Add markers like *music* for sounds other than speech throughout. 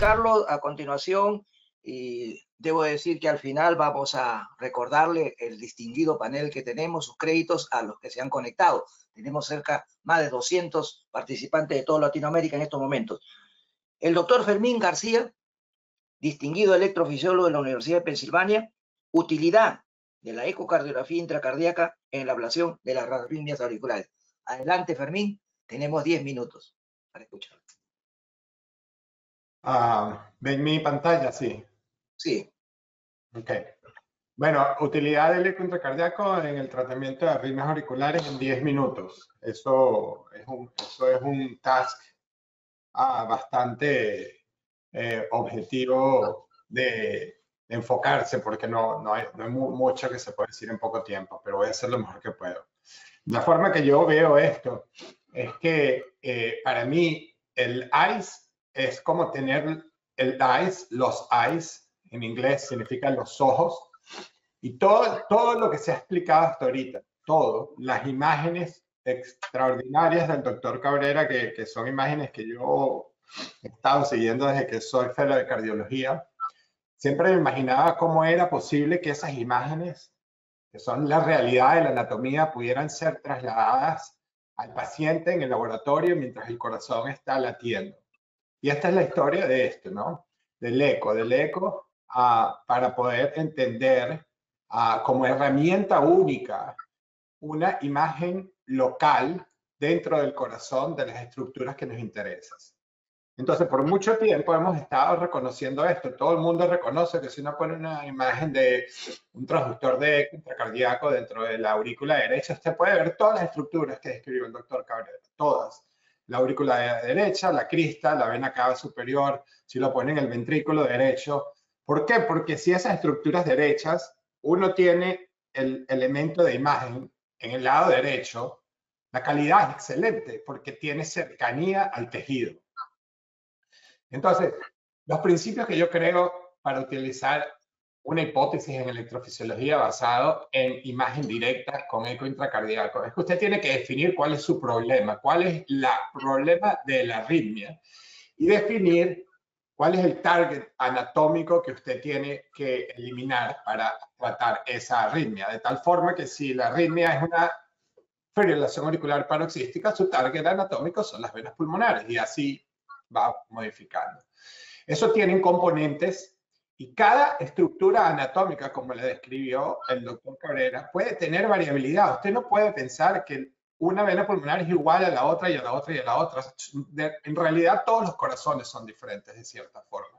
Carlos. A continuación, y debo decir que al final vamos a recordarle el distinguido panel que tenemos, sus créditos a los que se han conectado. Tenemos cerca más de 200 participantes de toda Latinoamérica en estos momentos. El doctor Fermín García, distinguido electrofisiólogo de la Universidad de Pensilvania, utilidad de la ecocardiografía intracardíaca en la ablación de las arritmias auriculares. Adelante, Fermín, tenemos 10 minutos para escuchar. Ah, ¿Ven mi pantalla? Sí. Sí. Ok. Bueno, utilidad del eco intracardíaco en el tratamiento de arritmias auriculares en 10 minutos. Eso es un, eso es un task ah, bastante eh, objetivo de, enfocarse porque no, no hay, no hay mucho que se puede decir en poco tiempo, pero voy a hacer lo mejor que puedo. La forma que yo veo esto es que eh, para mí el ICE es como tener el eyes, los eyes, en inglés significan los ojos, y todo, todo lo que se ha explicado hasta ahorita, todo, las imágenes extraordinarias del doctor Cabrera, que, que son imágenes que yo he estado siguiendo desde que soy fellow de cardiología, siempre me imaginaba cómo era posible que esas imágenes, que son la realidad de la anatomía, pudieran ser trasladadas al paciente en el laboratorio mientras el corazón está latiendo. Y esta es la historia de esto, ¿no? Del eco, del eco ah, para poder entender ah, como herramienta única una imagen local dentro del corazón de las estructuras que nos interesan. Entonces, por mucho tiempo hemos estado reconociendo esto. Todo el mundo reconoce que si uno pone una imagen de un transductor de intracardíaco dentro de la aurícula derecha, usted puede ver todas las estructuras que describió el doctor Cabrera, todas la aurícula derecha, la crista, la vena cava superior, si lo ponen en el ventrículo derecho. ¿Por qué? Porque si esas estructuras derechas, uno tiene el elemento de imagen en el lado derecho, la calidad es excelente porque tiene cercanía al tejido. Entonces, los principios que yo creo para utilizar una hipótesis en electrofisiología basado en imagen directa con eco intracardíaco. Es que usted tiene que definir cuál es su problema, cuál es el problema de la arritmia y definir cuál es el target anatómico que usted tiene que eliminar para tratar esa arritmia. De tal forma que si la arritmia es una fibrilación auricular paroxística, su target anatómico son las venas pulmonares y así va modificando. Eso tiene componentes y cada estructura anatómica, como le describió el doctor Cabrera, puede tener variabilidad. Usted no puede pensar que una vena pulmonar es igual a la otra y a la otra y a la otra. En realidad todos los corazones son diferentes de cierta forma.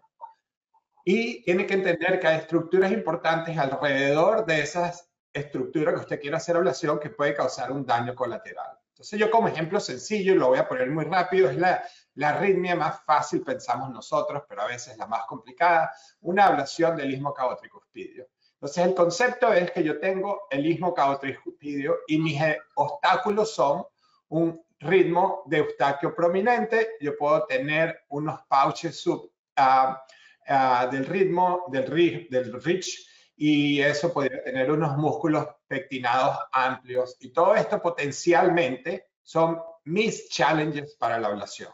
Y tiene que entender que hay estructuras importantes alrededor de esas estructuras que usted quiere hacer ablación que puede causar un daño colateral. Entonces yo como ejemplo sencillo, lo voy a poner muy rápido, es la, la arritmia más fácil, pensamos nosotros, pero a veces la más complicada, una ablación del istmo caotricuspidio. Entonces el concepto es que yo tengo el istmo caotricuspidio y mis obstáculos son un ritmo de eustaquio prominente, yo puedo tener unos pouches sub, uh, uh, del ritmo del, del rich y eso podría tener unos músculos pectinados amplios y todo esto potencialmente son mis challenges para la ablación.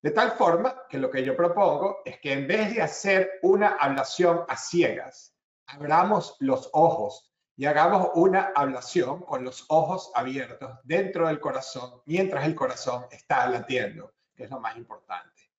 De tal forma que lo que yo propongo es que en vez de hacer una ablación a ciegas, abramos los ojos y hagamos una ablación con los ojos abiertos dentro del corazón mientras el corazón está latiendo, que es lo más importante.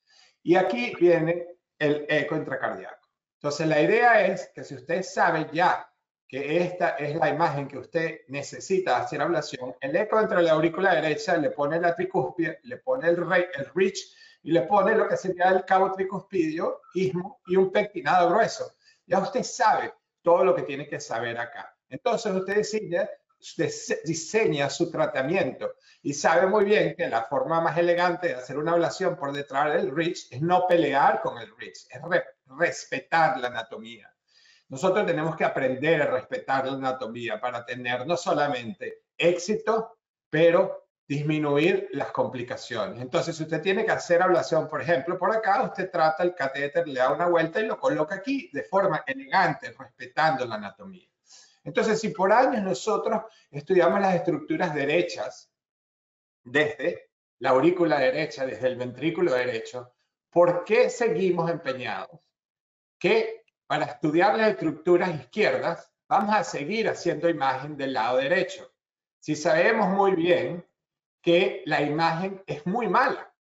Y aquí viene el eco intracardíaco. Entonces, la idea es que si usted sabe ya que esta es la imagen que usted necesita hacer ablación, el eco entre la aurícula derecha le pone la tricuspia, le pone el, el reach y le pone lo que sería el cabo tricuspidio, ismo y un pectinado grueso. Ya usted sabe todo lo que tiene que saber acá. Entonces usted diseña, su tratamiento y sabe muy bien que la forma más elegante de hacer una ablación por detrás del reach es no pelear con el reach, es respetar la anatomía. Nosotros tenemos que aprender a respetar la anatomía para tener no solamente éxito, pero disminuir las complicaciones. Entonces, si usted tiene que hacer ablación, por ejemplo, por acá, usted trata el catéter, le da una vuelta y lo coloca aquí de forma elegante, respetando la anatomía. Entonces, si por años nosotros estudiamos las estructuras derechas desde la aurícula derecha, desde el ventrículo derecho, ¿por qué seguimos empeñados? Que para estudiar las estructuras izquierdas vamos a seguir haciendo imagen del lado derecho. Si sabemos muy bien que la imagen es muy mala.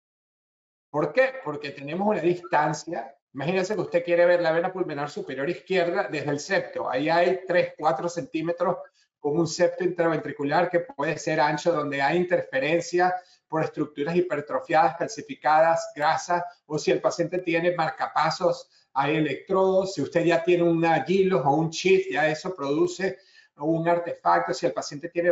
¿Por qué? Porque tenemos una distancia. Imagínense que usted quiere ver la vena pulmonar superior izquierda desde el septo. Ahí hay 3, 4 centímetros con un septo intraventricular que puede ser ancho, donde hay interferencia por estructuras hipertrofiadas, calcificadas, grasa, o si el paciente tiene marcapasos, hay electrodos, si usted ya tiene un aguilos o un chip, ya eso produce un artefacto, si el paciente tiene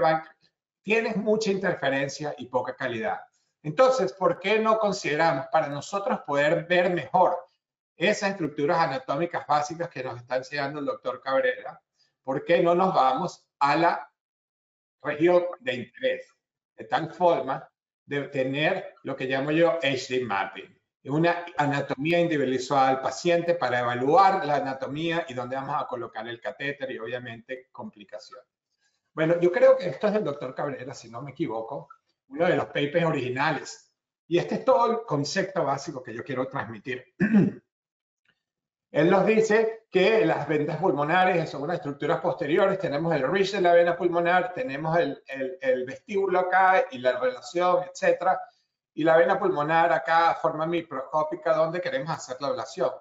tienes mucha interferencia y poca calidad. Entonces, ¿por qué no consideramos para nosotros poder ver mejor esas estructuras anatómicas básicas que nos está enseñando el doctor Cabrera? ¿Por qué no nos vamos a la región de interés? De tal forma de tener lo que llamo yo HD mapping, una anatomía individualizada al paciente para evaluar la anatomía y dónde vamos a colocar el catéter y obviamente complicaciones. Bueno, yo creo que esto es del doctor Cabrera, si no me equivoco, uno de los papers originales. Y este es todo el concepto básico que yo quiero transmitir. *clears throat* Él nos dice que las ventas pulmonares son unas estructuras posteriores. Tenemos el ridge de la vena pulmonar, tenemos el, el, vestíbulo acá y la relación, etcétera. Y la vena pulmonar acá forma microscópica donde queremos hacer la ablación.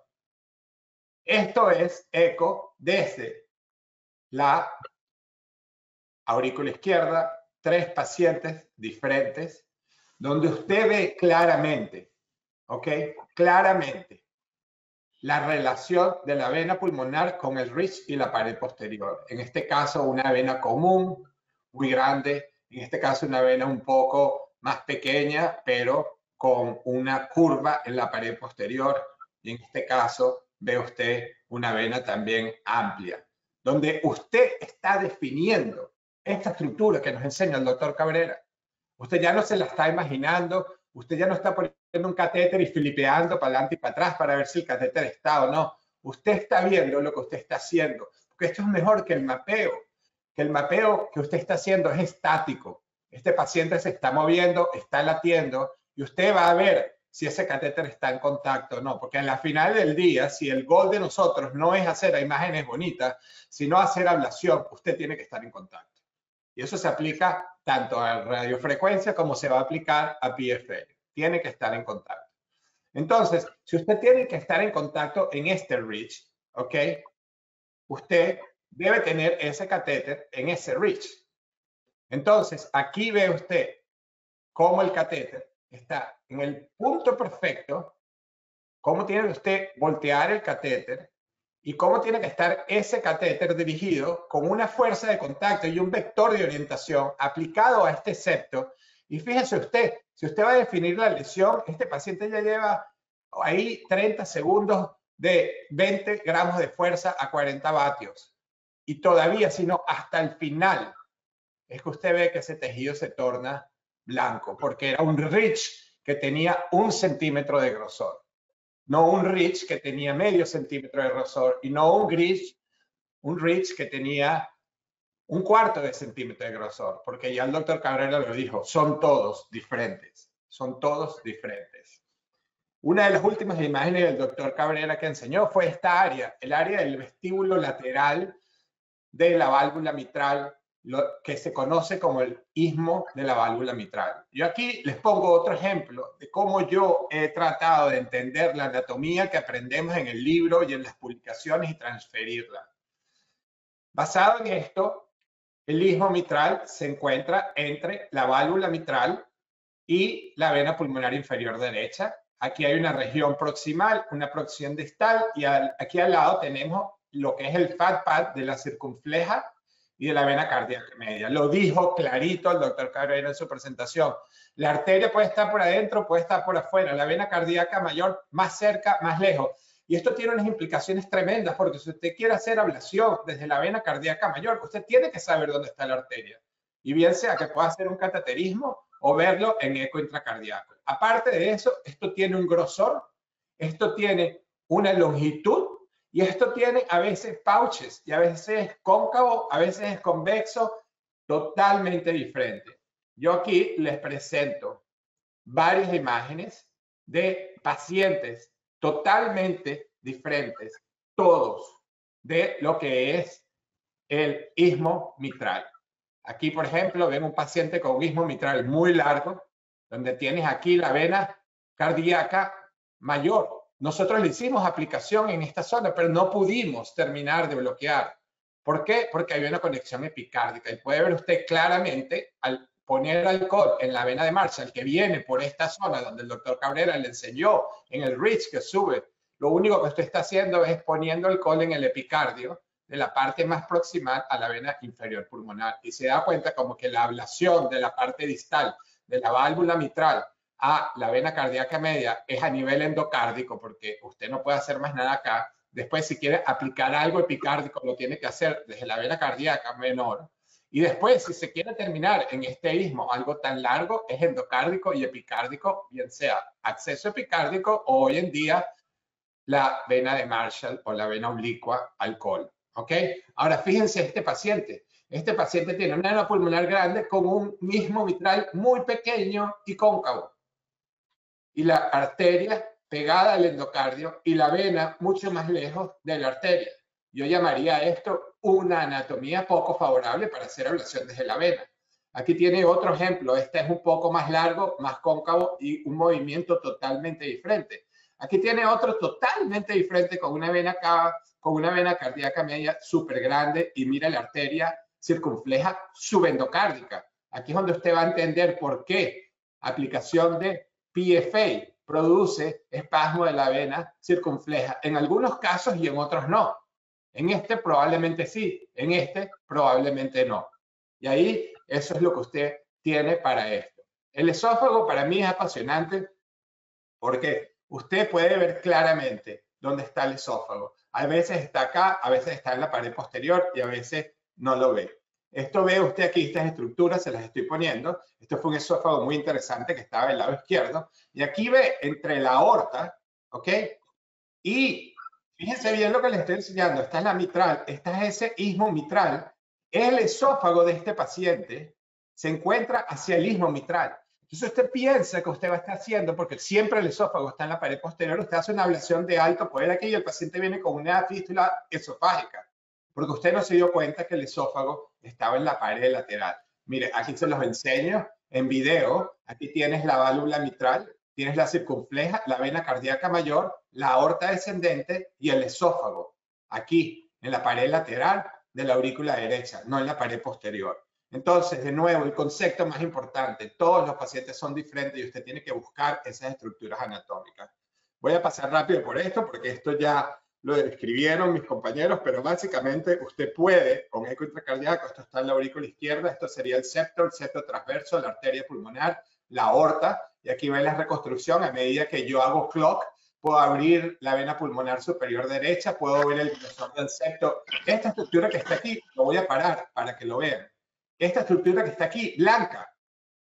Esto es eco desde la aurícula izquierda, tres pacientes diferentes, donde usted ve claramente, ¿ok? Claramente la relación de la vena pulmonar con el ridge y la pared posterior. En este caso, una vena común, muy grande, en este caso una vena un poco más pequeña, pero con una curva en la pared posterior. Y en este caso, ve usted una vena también amplia, donde usted está definiendo esta estructura que nos enseña el doctor Cabrera. Usted ya no se la está imaginando, usted ya no está poniendo un catéter y filipeando para adelante y para atrás para ver si el catéter está o no. Usted está viendo lo que usted está haciendo, porque esto es mejor que el mapeo, que el mapeo que usted está haciendo es estático. Este paciente se está moviendo, está latiendo y usted va a ver si ese catéter está en contacto o no, porque en la final del día, si el gol de nosotros no es hacer imágenes bonitas, sino hacer ablación, usted tiene que estar en contacto. Y eso se aplica tanto a radiofrecuencia como se va a aplicar a PFL. Tiene que estar en contacto. Entonces, si usted tiene que estar en contacto en este reach, ¿ok? Usted debe tener ese catéter en ese reach. Entonces, aquí ve usted cómo el catéter está en el punto perfecto, cómo tiene usted voltear el catéter y cómo tiene que estar ese catéter dirigido con una fuerza de contacto y un vector de orientación aplicado a este septo. Y fíjese usted, si usted va a definir la lesión, este paciente ya lleva ahí 30 segundos de 20 gramos de fuerza a 40 vatios. Y todavía, sino hasta el final, es que usted ve que ese tejido se torna blanco, porque era un rich que tenía un centímetro de grosor no un Rich que tenía medio centímetro de grosor y no un Rich, un Rich que tenía un cuarto de centímetro de grosor, porque ya el doctor Cabrera lo dijo, son todos diferentes, son todos diferentes. Una de las últimas imágenes del doctor Cabrera que enseñó fue esta área, el área del vestíbulo lateral de la válvula mitral lo que se conoce como el istmo de la válvula mitral. Yo aquí les pongo otro ejemplo de cómo yo he tratado de entender la anatomía que aprendemos en el libro y en las publicaciones y transferirla. Basado en esto, el istmo mitral se encuentra entre la válvula mitral y la vena pulmonar inferior derecha. Aquí hay una región proximal, una proxión distal y aquí al lado tenemos lo que es el fat pad de la circunfleja y de la vena cardíaca media. Lo dijo clarito el doctor Cabrera en su presentación. La arteria puede estar por adentro, puede estar por afuera. La vena cardíaca mayor más cerca, más lejos. Y esto tiene unas implicaciones tremendas porque si usted quiere hacer ablación desde la vena cardíaca mayor, usted tiene que saber dónde está la arteria. Y bien sea que pueda hacer un cateterismo o verlo en eco intracardíaco. Aparte de eso, esto tiene un grosor, esto tiene una longitud y esto tiene a veces pouches y a veces es cóncavo, a veces es convexo, totalmente diferente. Yo aquí les presento varias imágenes de pacientes totalmente diferentes, todos, de lo que es el ismo mitral. Aquí, por ejemplo, ven un paciente con un ismo mitral muy largo, donde tienes aquí la vena cardíaca mayor. Nosotros le hicimos aplicación en esta zona, pero no pudimos terminar de bloquear. ¿Por qué? Porque había una conexión epicárdica. Y puede ver usted claramente al poner alcohol en la vena de Marshall que viene por esta zona donde el doctor Cabrera le enseñó en el Rich que sube, lo único que usted está haciendo es poniendo alcohol en el epicardio de la parte más proximal a la vena inferior pulmonar y se da cuenta como que la ablación de la parte distal de la válvula mitral a la vena cardíaca media es a nivel endocárdico porque usted no puede hacer más nada acá. Después, si quiere aplicar algo epicárdico, lo tiene que hacer desde la vena cardíaca menor y después, si se quiere terminar en este istmo algo tan largo, es endocárdico y epicárdico, bien sea acceso epicárdico o hoy en día la vena de Marshall o la vena oblicua alcohol. ¿Ok? Ahora, fíjense este paciente. Este paciente tiene una vena pulmonar grande con un mismo mitral muy pequeño y cóncavo. Y la arteria pegada al endocardio y la vena mucho más lejos de la arteria. Yo llamaría esto una anatomía poco favorable para hacer ablación desde la vena. Aquí tiene otro ejemplo. Este es un poco más largo, más cóncavo y un movimiento totalmente diferente. Aquí tiene otro totalmente diferente con una vena acá, con una vena cardíaca media súper grande y mira la arteria circunfleja subendocárdica. Aquí es donde usted va a entender por qué aplicación de PFA produce espasmo de la vena circunfleja en algunos casos y en otros no. En este probablemente sí, en este probablemente no. Y ahí eso es lo que usted tiene para esto. El esófago para mí es apasionante porque usted puede ver claramente dónde está el esófago. A veces está acá, a veces está en la pared posterior y a veces no lo ve. Esto ve usted aquí, estas estructuras se las estoy poniendo. Esto fue un esófago muy interesante que estaba del lado izquierdo. Y aquí ve entre la aorta, ¿ok? Y Fíjense bien lo que les estoy enseñando. Esta es la mitral, esta es ese ismo mitral. El esófago de este paciente se encuentra hacia el ismo mitral. Entonces usted piensa que usted va a estar haciendo, porque siempre el esófago está en la pared posterior, usted hace una ablación de alto poder aquí y el paciente viene con una fístula esofágica, porque usted no se dio cuenta que el esófago estaba en la pared lateral. Mire, aquí se los enseño en video. Aquí tienes la válvula mitral, tienes la circunfleja, la vena cardíaca mayor, la aorta descendente y el esófago, aquí en la pared lateral de la aurícula derecha, no en la pared posterior. Entonces, de nuevo, el concepto más importante, todos los pacientes son diferentes y usted tiene que buscar esas estructuras anatómicas. Voy a pasar rápido por esto porque esto ya lo describieron mis compañeros, pero básicamente usted puede, con eco intracardíaco, esto está en la aurícula izquierda, esto sería el septo, el septo transverso, la arteria pulmonar, la aorta, y aquí ven la reconstrucción. A medida que yo hago clock, puedo abrir la vena pulmonar superior derecha, puedo ver el grosor del septo. Esta estructura que está aquí, lo voy a parar para que lo vean. Esta estructura que está aquí, blanca,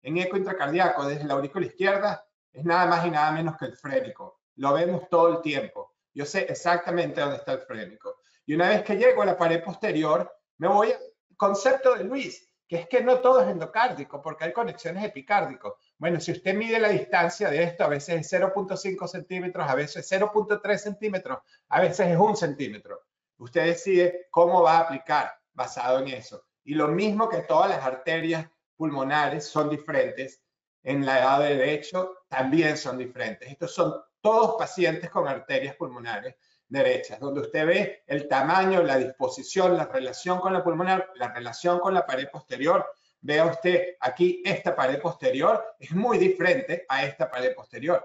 en eco intracardíaco desde la aurícula izquierda, es nada más y nada menos que el frénico. Lo vemos todo el tiempo. Yo sé exactamente dónde está el frénico. Y una vez que llego a la pared posterior, me voy al concepto de Luis que es que no todo es endocárdico, porque hay conexiones epicárdicos. Bueno, si usted mide la distancia de esto, a veces es 0.5 centímetros, a veces 0.3 centímetros, a veces es un centímetro. Usted decide cómo va a aplicar basado en eso. Y lo mismo que todas las arterias pulmonares son diferentes, en la edad de derecho también son diferentes. Estos son todos pacientes con arterias pulmonares derechas, donde usted ve el tamaño, la disposición, la relación con la pulmonar, la relación con la pared posterior. Vea usted aquí esta pared posterior es muy diferente a esta pared posterior.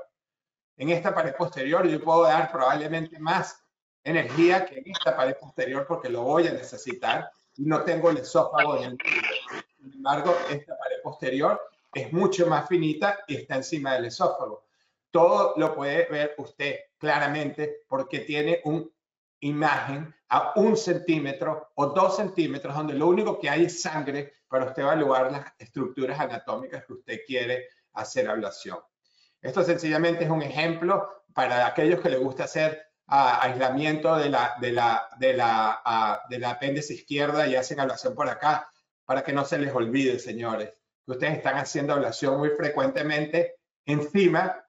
En esta pared posterior yo puedo dar probablemente más energía que en esta pared posterior porque lo voy a necesitar y no tengo el esófago en el Sin embargo, esta pared posterior es mucho más finita y está encima del esófago. Todo lo puede ver usted claramente porque tiene una imagen a un centímetro o dos centímetros donde lo único que hay es sangre para usted evaluar las estructuras anatómicas que usted quiere hacer ablación. Esto sencillamente es un ejemplo para aquellos que les gusta hacer ah, aislamiento de la, de, la, de, la, ah, de la apéndice izquierda y hacen ablación por acá, para que no se les olvide, señores, que ustedes están haciendo ablación muy frecuentemente encima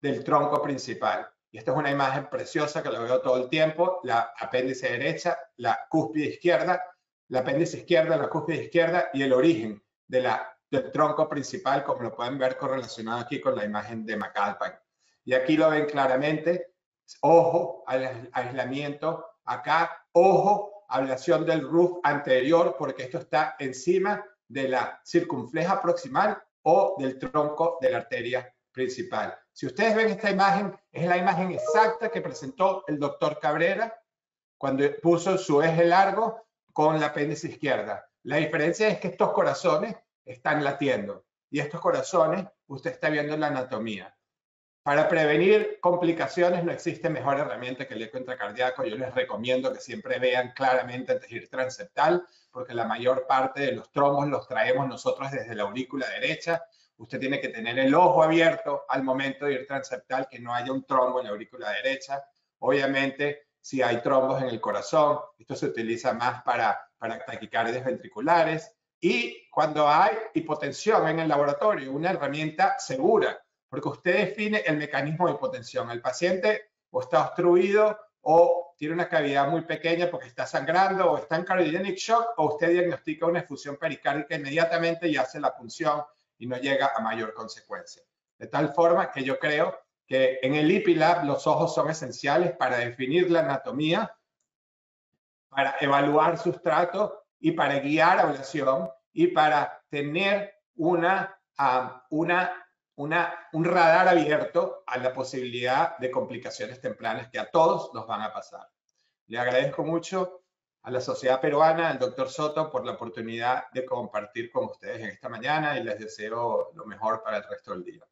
del tronco principal. Y esta es una imagen preciosa que lo veo todo el tiempo, la apéndice derecha, la cúspide izquierda, la apéndice izquierda, la cúspide izquierda y el origen de la, del tronco principal, como lo pueden ver correlacionado aquí con la imagen de McAlpine. Y aquí lo ven claramente, ojo al aislamiento, acá, ojo, ablación del roof anterior, porque esto está encima de la circunfleja proximal o del tronco de la arteria principal. Si ustedes ven esta imagen, es la imagen exacta que presentó el doctor Cabrera cuando puso su eje largo con la apéndice izquierda. La diferencia es que estos corazones están latiendo y estos corazones usted está viendo la anatomía. Para prevenir complicaciones no existe mejor herramienta que el eco intracardíaco. Yo les recomiendo que siempre vean claramente el tejido transeptal, porque la mayor parte de los trombos los traemos nosotros desde la aurícula derecha Usted tiene que tener el ojo abierto al momento de ir transeptal, que no haya un trombo en la aurícula derecha. Obviamente, si hay trombos en el corazón, esto se utiliza más para, para taquicardias ventriculares. Y cuando hay hipotensión en el laboratorio, una herramienta segura, porque usted define el mecanismo de hipotensión. El paciente o está obstruido o tiene una cavidad muy pequeña porque está sangrando o está en cardiogenic shock o usted diagnostica una efusión pericárdica inmediatamente y hace la punción y no llega a mayor consecuencia. De tal forma que yo creo que en el IPILAB los ojos son esenciales para definir la anatomía, para evaluar sustrato y para guiar ablación y para tener una, una, un radar abierto a la posibilidad de complicaciones tempranas que a todos nos van a pasar. Le agradezco mucho a la sociedad peruana, al doctor Soto, por la oportunidad de compartir con ustedes en esta mañana y les deseo lo mejor para el resto del día.